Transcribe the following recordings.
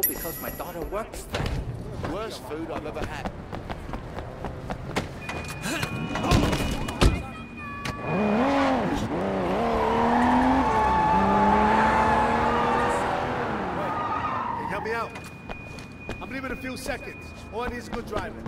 go because my daughter works there. Worst food I've ever had. Hey, help me out. I'm leaving in a few seconds. All I need is good driving.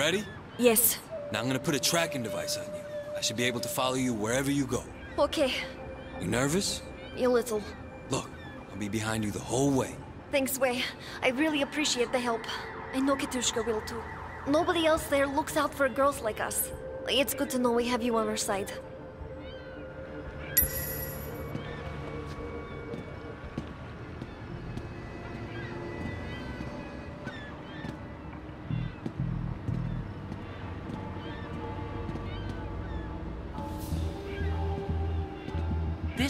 Ready? Yes. Now I'm gonna put a tracking device on you. I should be able to follow you wherever you go. Okay. You nervous? A little. Look, I'll be behind you the whole way. Thanks, Wei. I really appreciate the help. I know Katushka will too. Nobody else there looks out for girls like us. It's good to know we have you on our side.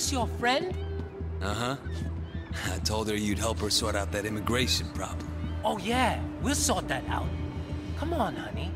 This your friend? Uh-huh. I told her you'd help her sort out that immigration problem. Oh yeah, we'll sort that out. Come on, honey.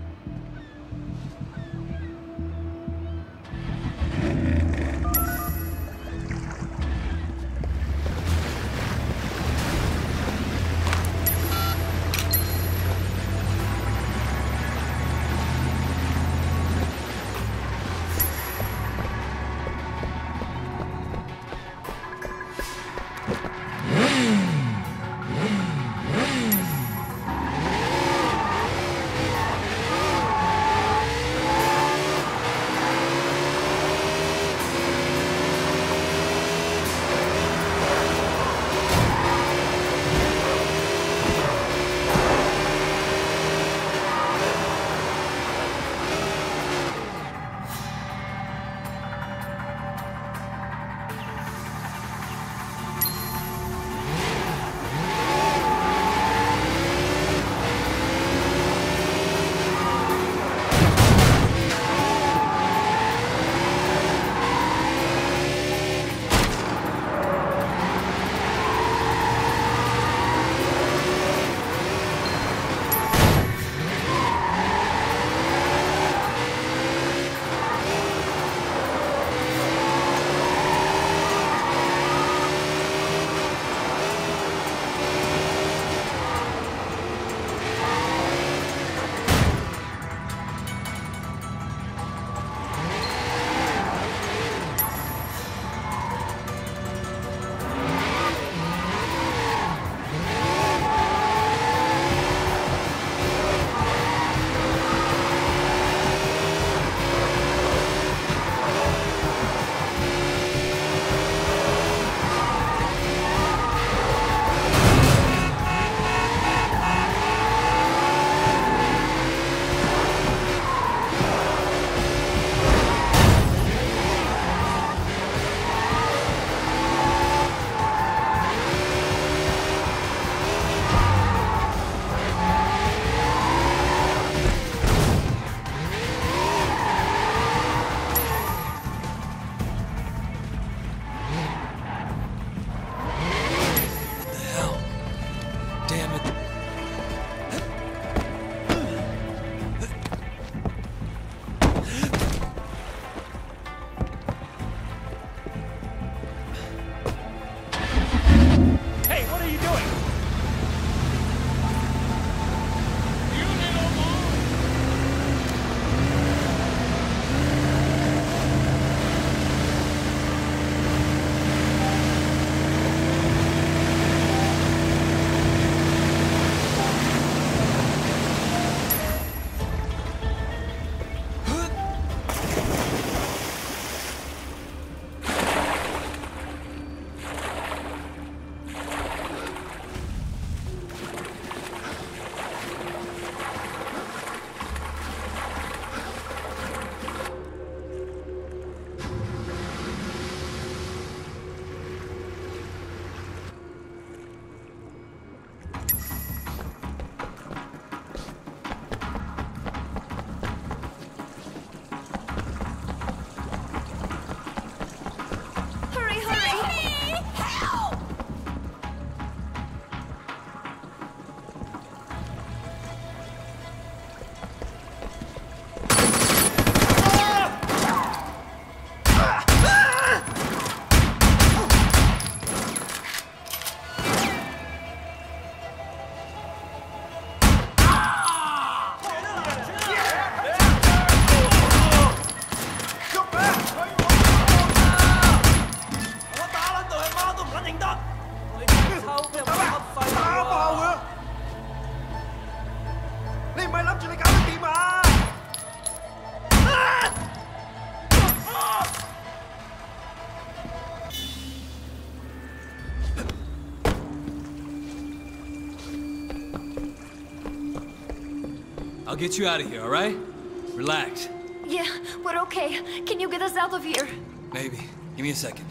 I'll get you out of here, all right? Relax. Yeah, we're okay. Can you get us out of here? Maybe. Give me a second.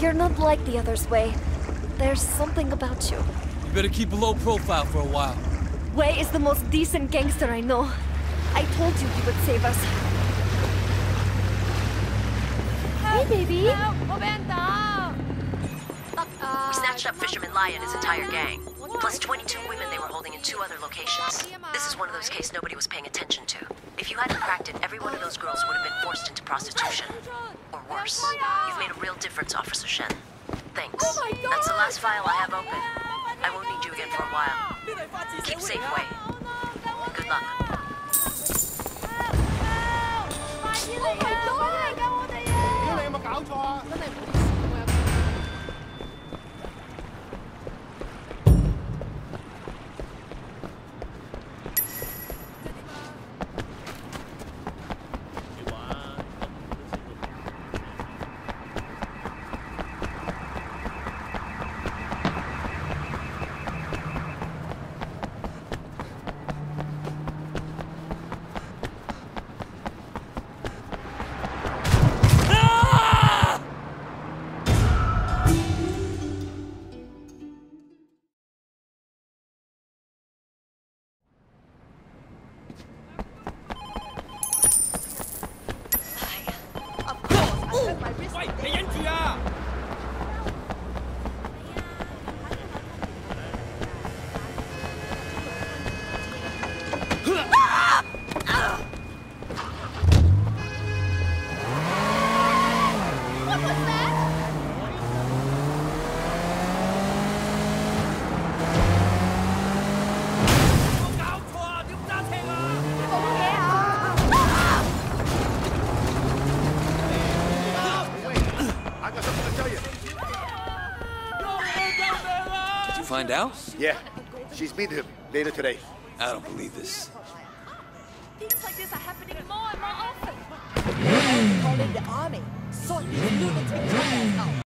You're not like the others, Wei. There's something about you. You better keep a low profile for a while. Wei is the most decent gangster I know. I told you he would save us. Hey, baby. We snatched up Fisherman Lai and his entire gang, plus 22 women they were holding in two other locations. This is one of those cases nobody was paying attention to. If you hadn't cracked it, every one of those girls would have been forced into prostitution. Or worse. You've made a real difference, Officer Shen. Thanks. Oh That's the last file I have open. I won't need you again for a while. Keep safe, way. Good luck. 快救我哋啊！你有冇搞错啊？Find out? Yeah, she's meeting him later today. I don't believe this. Things like this are happening more and more often. calling the army. Sort these lunatics out.